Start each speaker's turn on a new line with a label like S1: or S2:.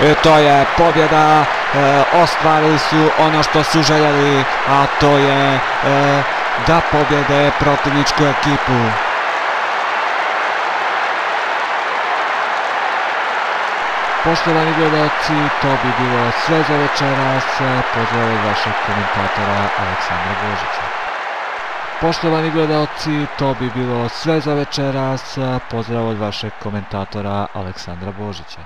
S1: E, to je pobjeda e, ostvarili su ono što su željeli a to je e, da pobjede protivničku ekipu Poštovani gledalci, to bi bilo sve za večeras. Pozdrav od vašeg komentatora Aleksandra Božića. Poštovani gledalci, to bi bilo sve za večeras. Pozdrav od vašeg komentatora Aleksandra Božića.